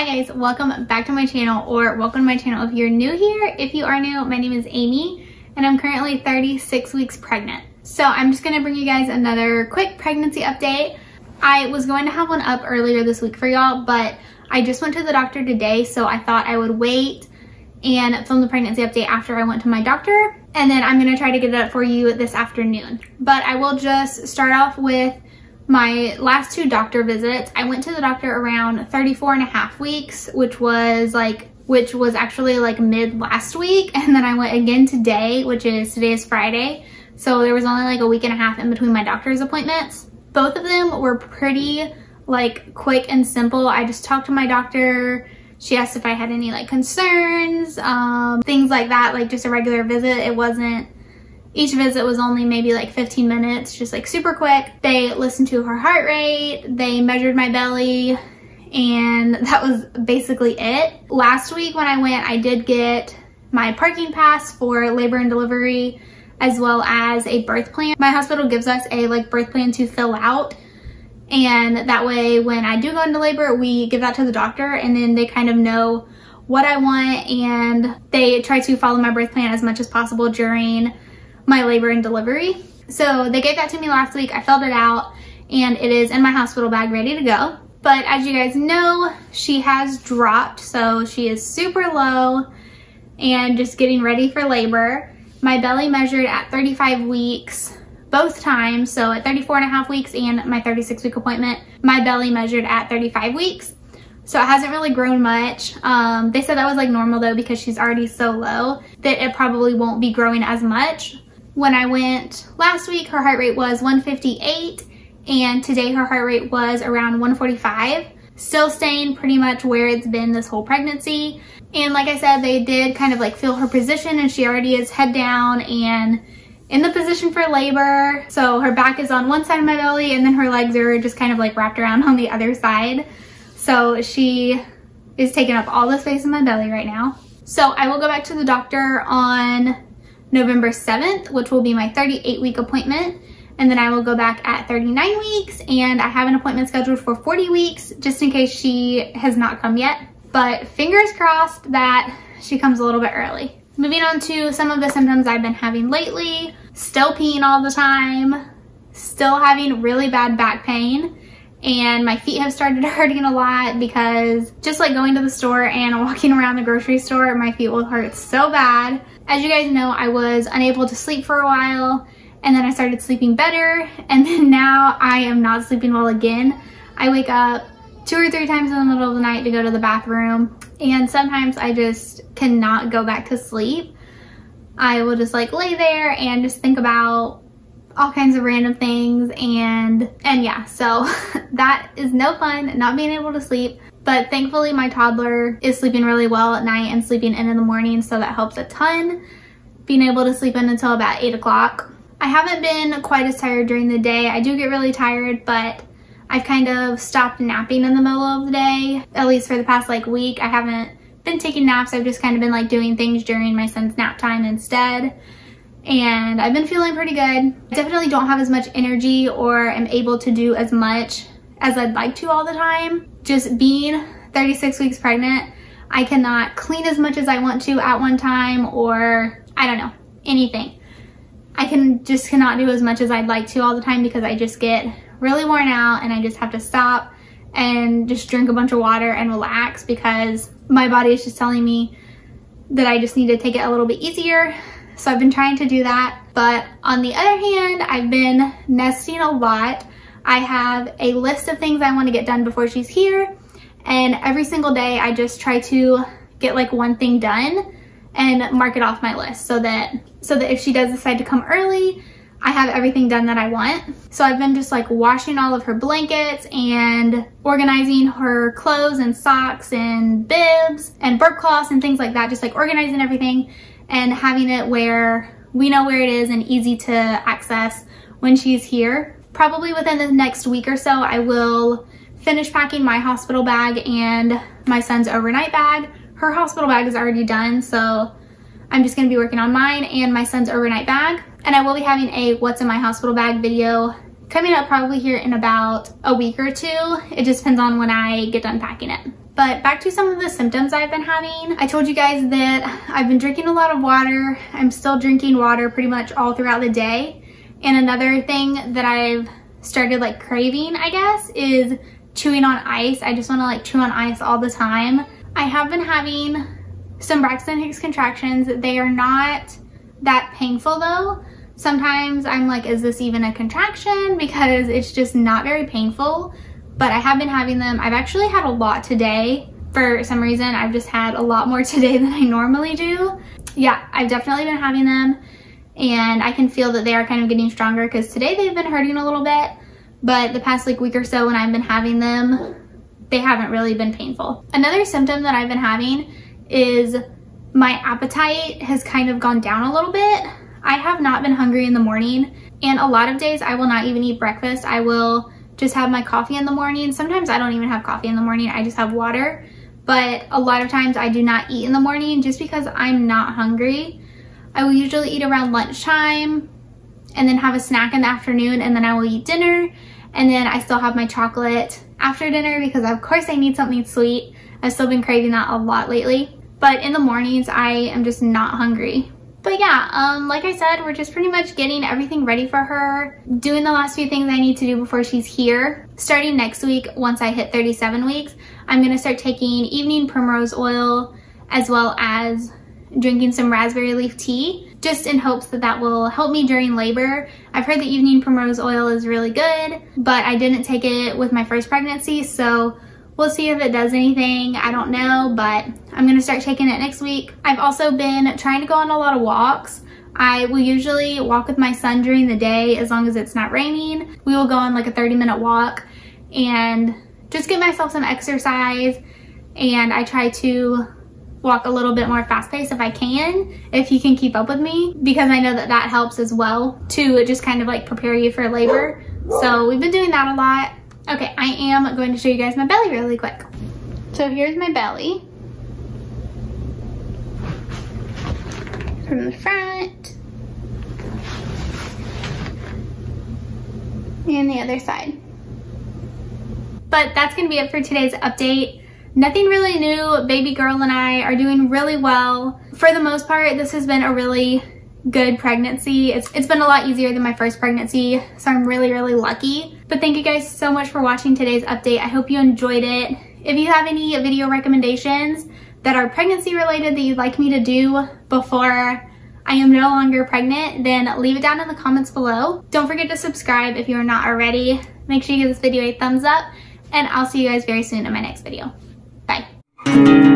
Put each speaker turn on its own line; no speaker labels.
Hi guys, welcome back to my channel or welcome to my channel if you're new here. If you are new, my name is Amy and I'm currently 36 weeks pregnant. So I'm just gonna bring you guys another quick pregnancy update. I was going to have one up earlier this week for y'all, but I just went to the doctor today, so I thought I would wait and film the pregnancy update after I went to my doctor. And then I'm gonna try to get it up for you this afternoon. But I will just start off with my last two doctor visits. I went to the doctor around 34 and a half weeks, which was like which was actually like mid last week. And then I went again today, which is today is Friday. So there was only like a week and a half in between my doctor's appointments. Both of them were pretty like quick and simple. I just talked to my doctor. She asked if I had any like concerns, um, things like that, like just a regular visit. It wasn't, each visit was only maybe like 15 minutes, just like super quick. They listened to her heart rate, they measured my belly, and that was basically it. Last week when I went, I did get my parking pass for labor and delivery as well as a birth plan. My hospital gives us a like birth plan to fill out and that way when I do go into labor, we give that to the doctor and then they kind of know what I want and they try to follow my birth plan as much as possible during my labor and delivery. So they gave that to me last week. I filled it out and it is in my hospital bag ready to go. But as you guys know, she has dropped. So she is super low and just getting ready for labor. My belly measured at 35 weeks both times. So at 34 and a half weeks and my 36 week appointment, my belly measured at 35 weeks. So it hasn't really grown much. Um, they said that was like normal though because she's already so low that it probably won't be growing as much. When I went last week, her heart rate was 158 and today her heart rate was around 145. Still staying pretty much where it's been this whole pregnancy. And like I said, they did kind of like feel her position and she already is head down and in the position for labor. So her back is on one side of my belly and then her legs are just kind of like wrapped around on the other side. So she is taking up all the space in my belly right now. So I will go back to the doctor on November 7th, which will be my 38 week appointment. And then I will go back at 39 weeks and I have an appointment scheduled for 40 weeks just in case she has not come yet. But fingers crossed that she comes a little bit early. Moving on to some of the symptoms I've been having lately. Still peeing all the time. Still having really bad back pain. And my feet have started hurting a lot because just like going to the store and walking around the grocery store, my feet will hurt so bad. As you guys know, I was unable to sleep for a while and then I started sleeping better. And then now I am not sleeping well again. I wake up two or three times in the middle of the night to go to the bathroom. And sometimes I just cannot go back to sleep. I will just like lay there and just think about all kinds of random things and and yeah so that is no fun not being able to sleep but thankfully my toddler is sleeping really well at night and sleeping in in the morning so that helps a ton being able to sleep in until about 8 o'clock I haven't been quite as tired during the day I do get really tired but I've kind of stopped napping in the middle of the day, at least for the past like week. I haven't been taking naps. I've just kind of been like doing things during my son's nap time instead. And I've been feeling pretty good. I definitely don't have as much energy or am able to do as much as I'd like to all the time. Just being 36 weeks pregnant, I cannot clean as much as I want to at one time or I don't know, anything. I can just cannot do as much as I'd like to all the time because I just get really worn out and I just have to stop and just drink a bunch of water and relax because my body is just telling me that I just need to take it a little bit easier. So I've been trying to do that. But on the other hand, I've been nesting a lot. I have a list of things I want to get done before she's here. And every single day I just try to get like one thing done and mark it off my list so that so that if she does decide to come early, I have everything done that I want. So I've been just like washing all of her blankets and organizing her clothes and socks and bibs and burp cloths and things like that. Just like organizing everything and having it where we know where it is and easy to access when she's here. Probably within the next week or so, I will finish packing my hospital bag and my son's overnight bag. Her hospital bag is already done, so I'm just gonna be working on mine and my son's overnight bag. And I will be having a what's in my hospital bag video coming up probably here in about a week or two. It just depends on when I get done packing it. But back to some of the symptoms I've been having. I told you guys that I've been drinking a lot of water. I'm still drinking water pretty much all throughout the day. And another thing that I've started like craving, I guess, is chewing on ice. I just wanna like chew on ice all the time. I have been having some Braxton Hicks contractions. They are not that painful though. Sometimes I'm like, is this even a contraction? Because it's just not very painful, but I have been having them. I've actually had a lot today. For some reason, I've just had a lot more today than I normally do. Yeah, I've definitely been having them and I can feel that they are kind of getting stronger because today they've been hurting a little bit, but the past like week or so when I've been having them, they haven't really been painful. Another symptom that I've been having is my appetite has kind of gone down a little bit. I have not been hungry in the morning and a lot of days I will not even eat breakfast. I will just have my coffee in the morning. Sometimes I don't even have coffee in the morning. I just have water. But a lot of times I do not eat in the morning just because I'm not hungry. I will usually eat around lunchtime and then have a snack in the afternoon and then I will eat dinner and then I still have my chocolate after dinner because of course I need something sweet. I've still been craving that a lot lately. But in the mornings, I am just not hungry. But yeah, um, like I said, we're just pretty much getting everything ready for her, doing the last few things I need to do before she's here. Starting next week, once I hit 37 weeks, I'm gonna start taking evening primrose oil as well as drinking some raspberry leaf tea just in hopes that that will help me during labor. I've heard the evening primrose oil is really good, but I didn't take it with my first pregnancy, so We'll see if it does anything. I don't know, but I'm gonna start taking it next week. I've also been trying to go on a lot of walks. I will usually walk with my son during the day as long as it's not raining. We will go on like a 30 minute walk and just get myself some exercise and I try to walk a little bit more fast paced if I can, if you can keep up with me, because I know that that helps as well to just kind of like prepare you for labor. So we've been doing that a lot. Okay, I am going to show you guys my belly really quick. So here's my belly. From the front. And the other side. But that's gonna be it for today's update. Nothing really new. Baby girl and I are doing really well. For the most part, this has been a really good pregnancy. It's, it's been a lot easier than my first pregnancy, so I'm really, really lucky. But thank you guys so much for watching today's update. I hope you enjoyed it. If you have any video recommendations that are pregnancy related that you'd like me to do before I am no longer pregnant, then leave it down in the comments below. Don't forget to subscribe if you are not already. Make sure you give this video a thumbs up, and I'll see you guys very soon in my next video. Thank you.